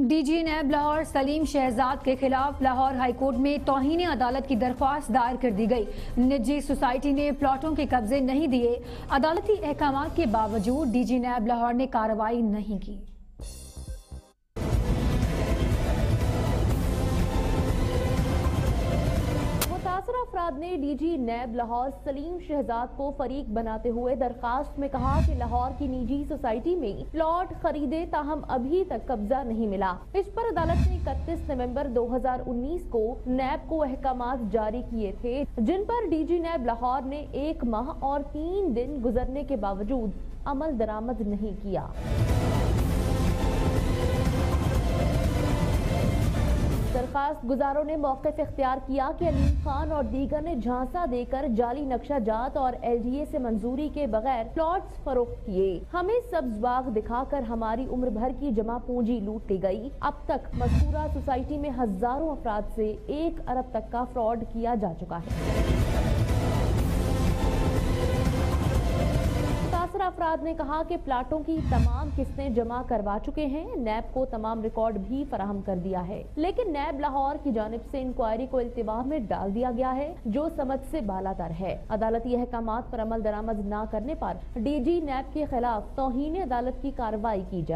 D G NAB Lahore Saleem Shahzad کے خلاف Lahore high court میں توہین عدالت کی درخواست دائر کر دی گئی۔ نجی سوسائٹی نے پلاٹوں کے قبضے نہیں دیے۔ عدالتی احکامات کے باوجود ڈی جی نیب لاہور نے کارروائی نہیں کی۔ افراد نے D G NAB Lahore Saleem Shahzad کو فریق بناتے ہوئے درخواست میں کہا کہ لاہور کی نجی سوسائٹی میں پلاٹ خریدے تاہم ابھی تک قبضہ نہیں ملا۔ اس پر عدالت نے اکتیس نومبر دو ہزار انیس کو نیب کو احکامات جاری کیے تھے، جن پر ڈی جی نیب لاہور نے ایک ماہ اور تین دن گزرنے کے باوجود عمل درآمد نہیں کیا۔ درخواست گزاروں نے موقف اختیار کیا کہ علیم خان اور دیگر نے جھانسا دے کر جعلی نقشہ جات اور ایل ڈی اے سے منظوری کے بغیر پلاٹس فروخت کیے۔ ہمیں سبز باغ دکھا کر ہماری عمر بھر کی جمع پونجی لوٹ لی گئی۔ اب تک مذکورہ سوسائٹی میں ہزاروں افراد سے ایک ارب تک کا فراڈ کیا جا چکا ہے۔ افراد نے کہا کہ پلاٹوں کی تمام قسطیں جمع کروا چکے ہیں۔ نیب کو تمام ریکارڈ بھی فراہم کر دیا ہے۔ لیکن نیب لاہور کی جانب سے انکوائری کو التباہ میں ڈال دیا گیا ہے، جو سمجھ سے بالا تر ہے۔ عدالتی احکامات پر عمل درآمد نہ کرنے پر ڈی جی نیب کے خلاف توہین عدالت کی کارروائی کی جائے۔